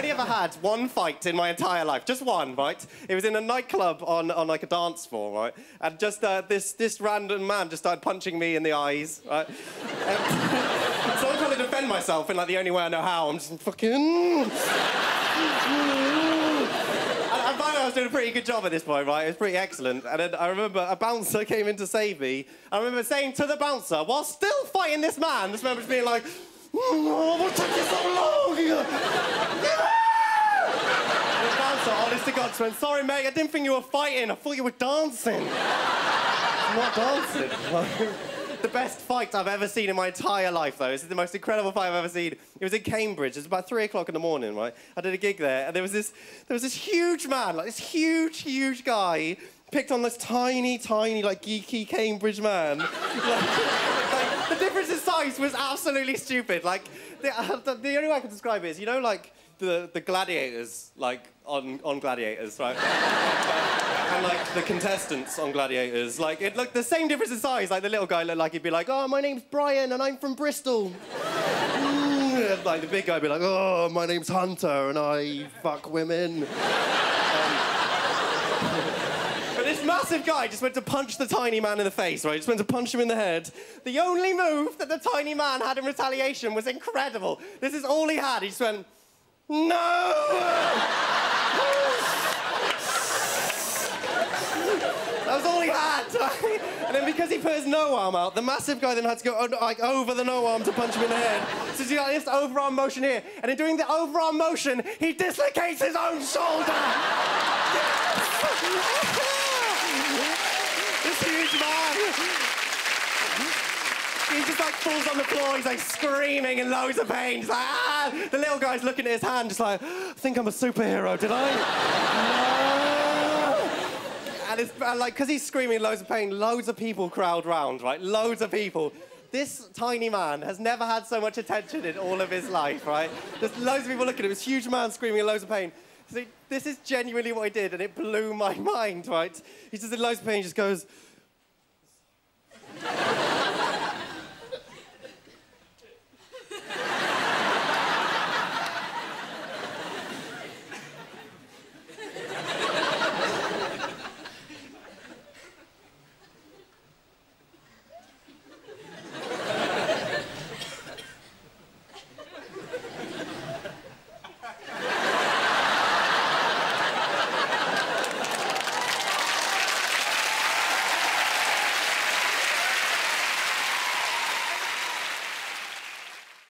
only ever had one fight in my entire life, just one, right? It was in a nightclub on, on like a dance floor, right? And just uh, this this random man just started punching me in the eyes, right? So I'm trying to defend myself in like the only way I know how. I'm just fucking. I found I was doing a pretty good job at this point, right? It was pretty excellent. And then I remember a bouncer came in to save me. I remember saying to the bouncer, while still fighting this man, this man was being like, oh, what took you so long? Honest to God, went, sorry, mate, I didn't think you were fighting. I thought you were dancing. Not dancing. the best fight I've ever seen in my entire life, though. This is the most incredible fight I've ever seen. It was in Cambridge. It was about three o'clock in the morning, right? I did a gig there, and there was this, there was this huge man, like this huge, huge guy, picked on this tiny, tiny, like geeky Cambridge man. like, like, the difference in size was absolutely stupid. Like, the, uh, the, the only way I can describe it is, you know, like the, the gladiators, like on, on gladiators, right? and like the contestants on Gladiators. Like it looked the same difference in size. Like the little guy looked like he'd be like, "Oh, my name's Brian and I'm from Bristol." Mm, like the big guy would be like, "Oh, my name's Hunter and I fuck women." Um, but this massive guy just went to punch the tiny man in the face, right? Just went to punch him in the head. The only move that the tiny man had in retaliation was incredible. This is all he had. He just went, "No!" That was all he had. and then because he put his no arm out, the massive guy then had to go oh, like over the no arm to punch him in the head. So he got this overarm motion here, and in doing the overarm motion, he dislocates his own shoulder. this huge man. He just like falls on the floor. He's like screaming in loads of pain. He's like, ah! The little guy's looking at his hand, just like, I think I'm a superhero. Did I? No. And it's and like, because he's screaming in loads of pain, loads of people crowd round, right? Loads of people. This tiny man has never had so much attention in all of his life, right? There's loads of people looking at him. This huge man screaming in loads of pain. So this is genuinely what he did, and it blew my mind, right? He's just in loads of pain, he just goes,